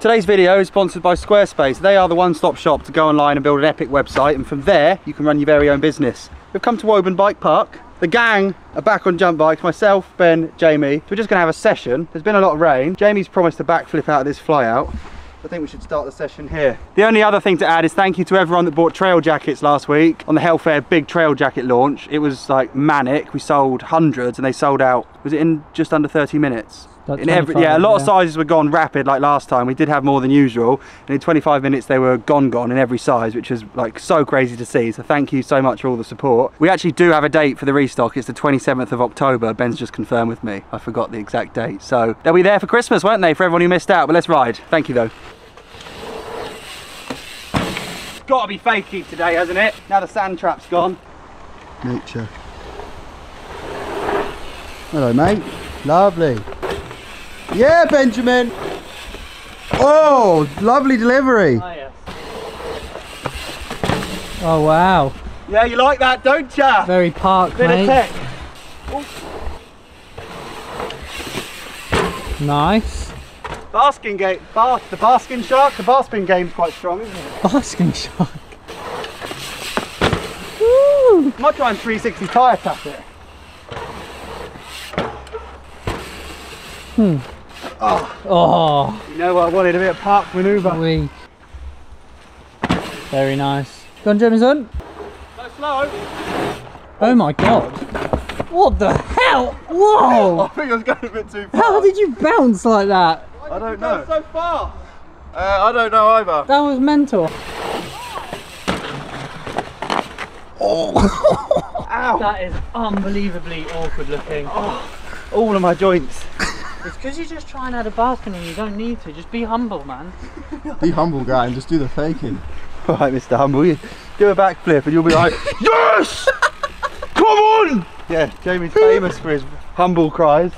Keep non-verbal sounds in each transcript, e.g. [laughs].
Today's video is sponsored by Squarespace. They are the one-stop shop to go online and build an epic website and from there you can run your very own business. We've come to Woburn Bike Park. The gang are back on jump bikes, myself, Ben, Jamie. We're just gonna have a session. There's been a lot of rain. Jamie's promised to backflip out of this flyout. I think we should start the session here. The only other thing to add is thank you to everyone that bought trail jackets last week on the Helfare big trail jacket launch. It was like manic. We sold hundreds and they sold out. Was it in just under 30 minutes? Like in every yeah, a lot of sizes were gone rapid like last time. We did have more than usual. And in 25 minutes they were gone gone in every size, which was like so crazy to see. So thank you so much for all the support. We actually do have a date for the restock. It's the 27th of October. Ben's just confirmed with me. I forgot the exact date. So they'll be there for Christmas, won't they? For everyone who missed out. But let's ride. Thank you though. Gotta be fakey today, hasn't it? Now the sand trap's gone. Nature. Hello, mate. Lovely. Yeah, Benjamin. Oh, lovely delivery. Oh, yes. Oh, wow. Yeah, you like that, don't ya? Very park, Bit of mate. tech. Nice. Basking game. Bas the basking shark. The basking game's quite strong, isn't it? Basking shark. Might try and 360 tyre tap it. Hmm. Oh, You know what I wanted? A bit of park manoeuvre. we. Very nice. Go on, Jameson. Go slow. Oh my god. What the hell? Whoa! [laughs] I think I was going a bit too far. How did you bounce like that? I don't know. so far. Uh, I don't know either. That was mental. Oh! [laughs] Ow. That is unbelievably awkward looking. Oh, All of my joints. It's because you're just trying out a basket and you don't need to. Just be humble, man. Be humble, guy, and just do the faking. [laughs] All right, Mr. Humble, you do a backflip and you'll be like, [laughs] yes! Come on! Yeah, Jamie's famous for his humble cries.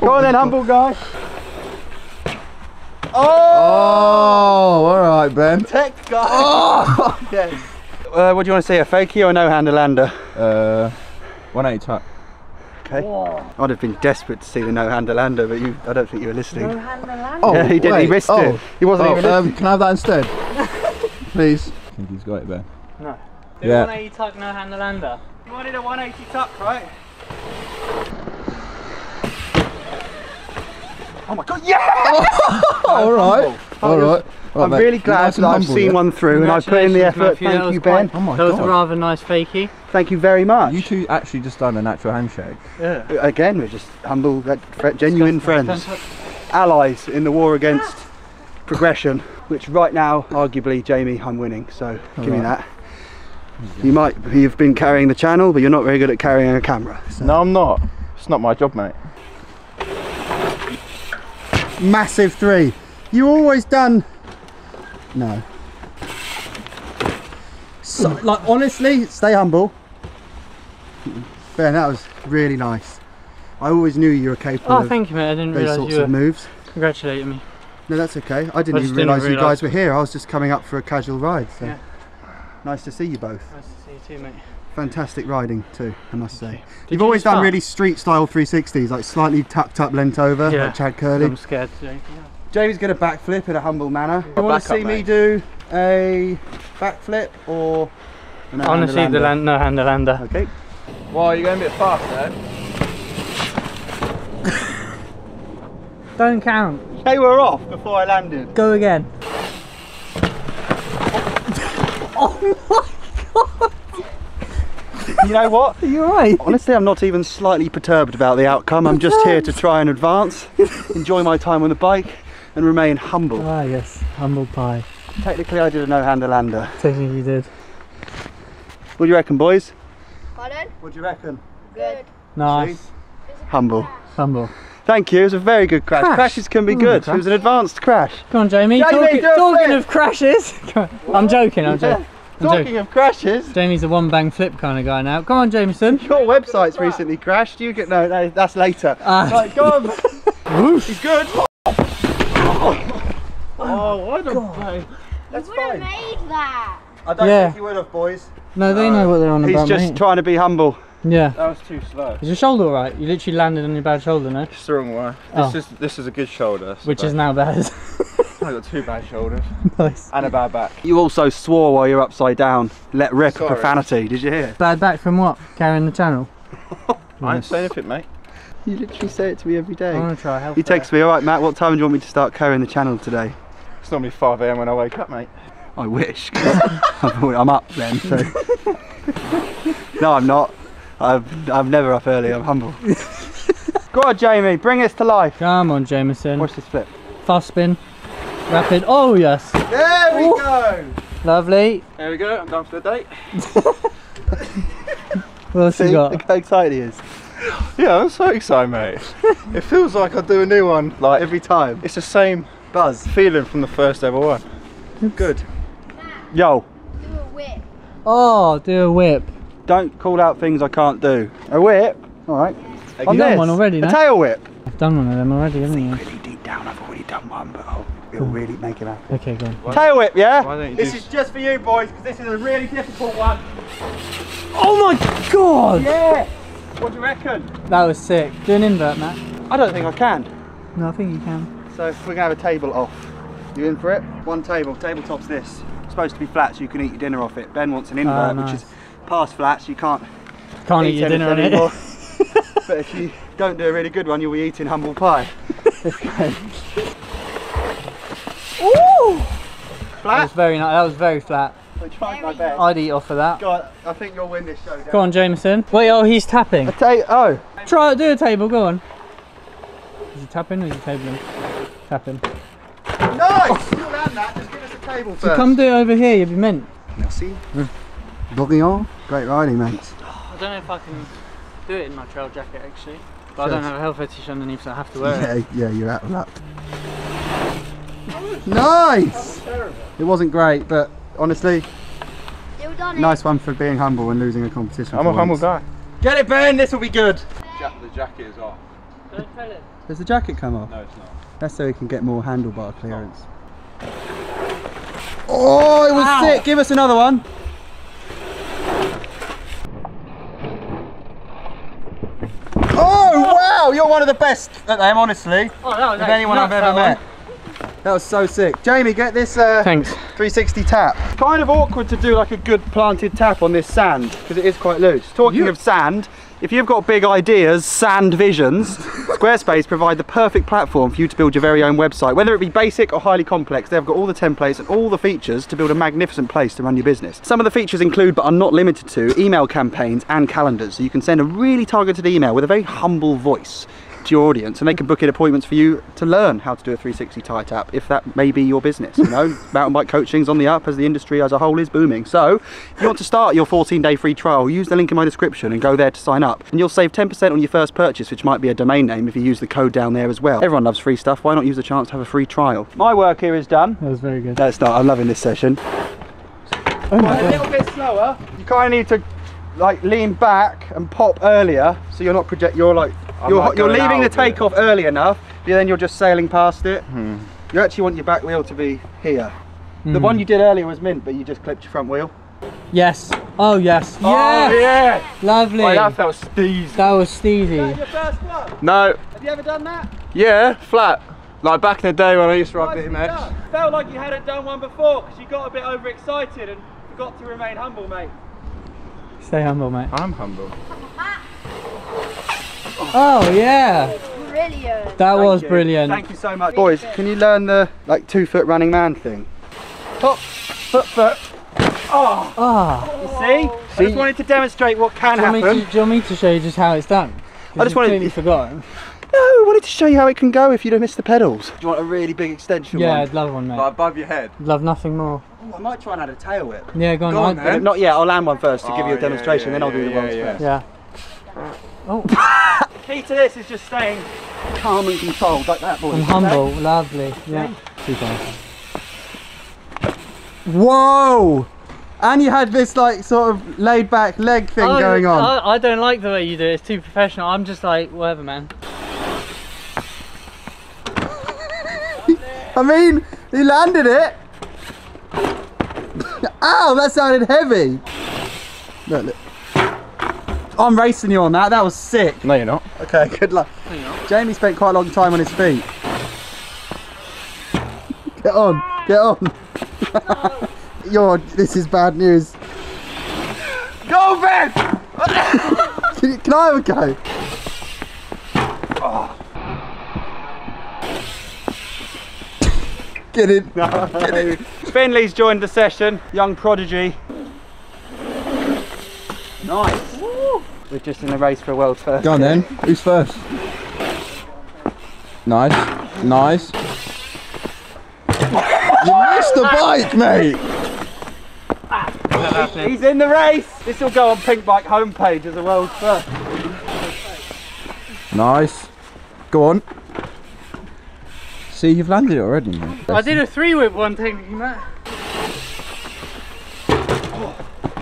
Go on then, humble guy. Oh! Oh, all right, Ben. Tech guy. [laughs] yes. Uh, what do you want to see, a fakie or a no hander lander? Uh, 180 tuck. Okay. I'd have been desperate to see the no hander lander, but you, I don't think you were listening. Oh, yeah, he did. He wait, risked oh. it. He wasn't Oh, even um, listening. can I have that instead? [laughs] Please. I think he's got it, Ben. No. Do Yeah. 180 tuck, no hander lander. You wanted a 180 tuck, right? Oh my god, yeah! [laughs] all right. All right. I'm mate. really glad nice that and I've seen yeah? one through and I've put in the effort. Matthew, Thank was you, Ben. quite- Oh my that was a rather nice fakey. Thank you very much. You two actually just done a natural handshake. Yeah. Uh, again, we're just humble, genuine friends, allies in the war against progression. Which right now, arguably, Jamie, I'm winning. So give me that. You might you've been carrying the channel, but you're not very good at carrying a camera. So. No, I'm not. It's not my job, mate. Massive three. You always done. No. So, like honestly, stay humble. Ben, that was really nice. I always knew you were capable Oh, of thank you, mate. I didn't realise sorts you were of moves. congratulating me. No, that's okay. I didn't I even realise you guys were here. I was just coming up for a casual ride. So Yeah. nice to see you both. Nice to see you too, mate. Fantastic riding too, I must say. You've you always done start? really street style 360s, like slightly tucked up, leant over, Yeah. like Chad Kerley. I'm scared today. Jamie's going to backflip in a humble manner. You want to backup, see me do a backflip or? an I want to see the land, no hander lander. Okay. Why, are you going a bit fast there? [laughs] Don't count. They were off before I landed. Go again. [laughs] Oh my god! You know what? Are you alright? Honestly, I'm not even slightly perturbed about the outcome. I'm just here to try and advance, enjoy my time on the bike, and remain humble. Ah, yes. Humble pie. Technically, I did a no-hander lander. Technically, you did. What do you reckon, boys? Pardon? What do you reckon? Good. Nice. Humble. Humble. Thank you. It was a very good crash. Crash. Crashes can be Mm, good. crash. It was an advanced crash. Come on, Jamie. Jamie, talking talking of crashes. [laughs] I'm joking. I'm joking. I'm Talking of crashes, Jamie's a one bang flip kind of guy now. Come on, Jameson. your website's recently crashed. You get no, no, that's later. Ah. Right, go on. [laughs] He's good. Oh, what a play. That's would have fine. made that. I don't Yeah. think he would have, boys. No, they know what they're on He's about. He's just mate. trying to be humble. yeah. That was too slow. Is your shoulder alright? You literally landed on your bad shoulder, no? It's the wrong way. Oh. This is this is a good shoulder. Which is now bad. [laughs] I got two bad shoulders nice. and a bad back. You also swore while you're upside down. Let rip Sorry. profanity. Did you hear? Bad back from what? Carrying the channel. [laughs] I ain't saying anything, mate. You literally say it to me every day. I day. want to try help. He texts me, all right, Matt. What time do you want me to start carrying the channel today? It's normally 5 a.m. when I wake up, mate. I wish, I'm up then. So. [laughs] no, I'm not. I've, I'm never up early. I'm humble. Go on, Jamie. Bring us to life. Come on, Jameson. Watch this flip. Fast spin. Rapid. Oh, yes. There we go. Lovely. There we go. I'm done for the day. [laughs] What else you See, got? look how excited he is. Yeah, I'm so excited, mate. [laughs] it feels like I do a new one. Like Every time. it's the same Buzz. feeling from the first ever one. Good. Yo, Do a whip. Oh, do a whip. don't call out things I can't do. A whip. All right. You've On done this, one already, A tail whip. I've done one of them already, haven't you? Really deep down, I've already done one, but I'll, it'll really make it happy. Okay, go on. Tail whip, yeah? Why don't you this do- is just for you boys, because this is a really difficult one. Oh my god! Yeah. What do you reckon? That was sick. Do an invert, Matt. I don't think I can. No, I think you can. So we're gonna have a table off. You in for it? One table. Tabletop's this. It's supposed to be flat so you can eat your dinner off it. Ben wants an invert, Ah, which is past flat, so you can't Can't eat your dinner on anything it. anymore. [laughs] but if you don't do a really good one, you'll be eating humble pie. [laughs] Let's go. Ooh! That was very nice. That was very flat. I tried my best. I'd eat off of that. God, I think you'll win this showdown. Go on, Jameson. Wait, oh, he's tapping. A ta- oh, Try it. Do a table. Go on. Is he tapping or is he tabling? Tapping. nice! You'll land that. Just give us a table first. Come do it over here. You'll be mint. Merci. Mm. Bourguignon. Great riding, mate. I don't know if I can do it in my trail jacket actually. But I don't have a health fetish underneath, so I have to wear it. Yeah, yeah, you're out of luck. Nice! It wasn't great, but honestly, Still done it. nice eh? one for being humble and losing a competition. I'm for a humble guy. Get it, Ben. This will be good. the jacket is off. Don't tell it. Does the jacket come off? No, it's not. That's so we can get more handlebar clearance. Oh, oh it was Ow. sick. Give us another one. Oh, oh wow! You're one of the best at them, honestly. Oh, that was Of anyone I've ever met. That was so sick. Jamie, get this uh, Thanks. 360 tap. Kind of awkward to do like a good planted tap on this sand because it is quite loose. Talking of sand, if you've got big ideas, sand visions, [laughs] Squarespace provide the perfect platform for you to build your very own website. Whether it be basic or highly complex, they've got all the templates and all the features to build a magnificent place to run your business. Some of the features include, but are not limited to, email campaigns and calendars. So you can send a really targeted email with a very humble voice to your audience and they can book in appointments for you to learn how to do a 360 tyre tap if that may be your business you know? [laughs] Mountain bike coaching's on the up as the industry as a whole is booming. So if you want to start your 14 day free trial use the link in my description and go there to sign up. And you'll save 10% on your first purchase which might be a domain name if you use the code down there as well. Everyone loves free stuff. Why not use the chance to have a free trial? My work here is done. That was very good. no it's not i'm loving this session. Oh my a little bit slower. You kind of need to like lean back and pop earlier, so you're not project. You're like I'm you're you're leaving the out a bit. takeoff early enough, but then you're just sailing past it. Hmm. You actually want your back wheel to be here. The Mhm. one you did earlier was mint, but you just clipped your front wheel. Yes. Oh yes. Oh, Yeah. yeah! Lovely. Oh, that felt steezy. That was steezy. your first one? No, Have you ever done that? yeah, flat. Like back in the day when I used to ride Nicely BMX. done. Felt like you hadn't done one before because you got a bit overexcited and forgot to remain humble, mate. Stay humble, mate. I'm humble. Oh yeah. Brilliant. That was you. brilliant. Thank you so much. Boys, can you learn the like two foot running man thing? Top, foot, foot. Oh, Ah. you see? I See? just wanted to demonstrate what can Do you, want me to, happen. do you want me to show you just how it's done? I just you've wanted- clearly forgotten. No, I wanted to show you how it can go if you don't miss the pedals. Do you want a really big extension Yeah, one? I'd love one, mate. Like above your head. Love nothing more. Oh, I might try and add a tail whip. Yeah, go on. Go on, I'd- then. Not yet, I'll land one first to give Oh, you a demonstration, yeah, then I'll do yeah, the rolls yeah, first. Yeah. Oh, [laughs] Key to this is just staying calm and controlled like that, boys. Okay? humble. Lovely. Yeah. Whoa! And you had this like sort of laid back leg thing Oh, going on. I, I don't like the way you do it. It's too professional. I'm just like, whatever, man. [laughs] I mean, he landed it. [laughs] Ow, that sounded heavy. Look, look. I'm racing you on that. That was sick. No, you're not. Okay, good luck. Jamie spent quite a long time on his feet. Get on, get on. [laughs] You're, this is bad news. Go, Ben! [laughs] Can, you- can I have a go? [laughs] Get in. Finley's joined the session, young prodigy. Nice. We're just in a race for a world first. Go on then. Who's first? Nice. Nice. you missed the bike, mate! He's in the race. This will go on Pinkbike homepage as a world first. Nice. Go on. See, you've landed it already, mate. I did a three whip one technically, Matt.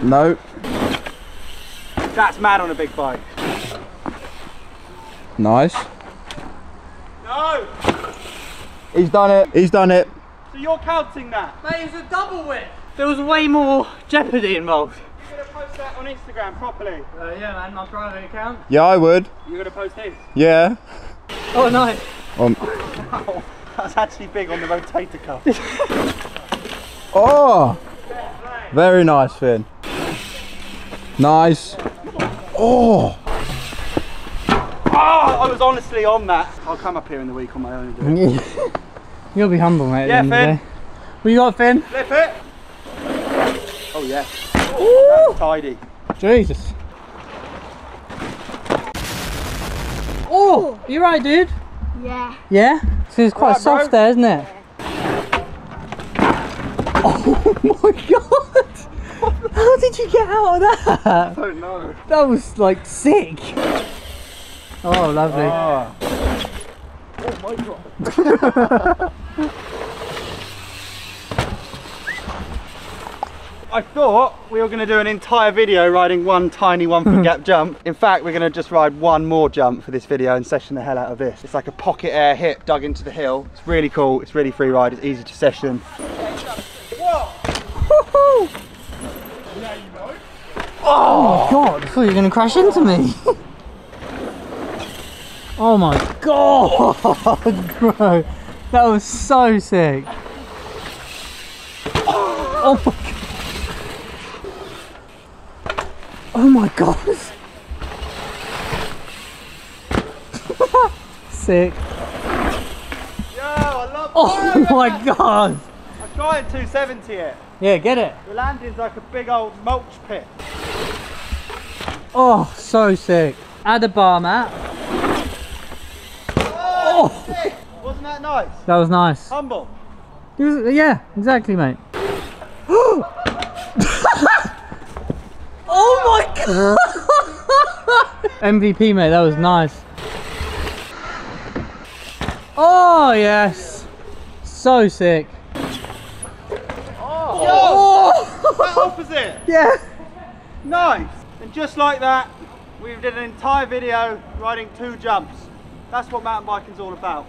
No. That's mad on a big bike. Nice. No. He's done it. He's done it. So you're counting that. Mate, it's a double whip. There was way more jeopardy involved. You're gonna post that on Instagram properly. Uh, yeah, man, my private account. Yeah, I would. You're gonna post his. Yeah. Oh, nice. Um, Oh, that's actually big on the rotator cuff. oh! Very nice, Finn. Nice. Oh! Oh, I was honestly on that. I'll come up here in the week on my own and do it. [laughs] You'll be humble, mate. Yeah, end of the Finn. day. What you got, Finn? Flip it. Oh yeah. That's tidy. Jesus. Oh, you right, dude? Yeah. Yeah? So it's quite Alright, bro. soft there, isn't it? Oh my god! How did you get out of that? [laughs] Oh no. That was like sick. Oh, lovely. Ah. Oh. My god. [laughs] I thought we were going to do an entire video riding one tiny one foot [laughs] gap jump. In fact, we're going to just ride one more jump for this video and session the hell out of this. It's like a pocket air hip dug into the hill. It's really cool. It's really free ride. It's easy to session. Oh my god, I thought you were gonna crash into me. [laughs] oh my god, bro. That was so sick. Oh my god. Oh my god. [laughs] sick. Yo, I love Oh my god. I'm trying 270 it. Yeah, get it. The landing's like a big old mulch pit. Oh, so sick. Add a bar mat. Oh, oh, sick. Wasn't that nice? That was nice. Humble. It was- yeah, exactly, mate. [gasps] oh my god! [laughs] MVP, mate, that was nice. Oh, yes. So sick. Oh, that opposite. [laughs] Yeah. Nice. And just like that, we've did an entire video riding two jumps. That's what mountain biking's all about.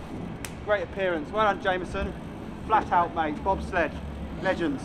Great appearance. Well done, Jameson. Flat out, mate. Bob Bobsled. Legends.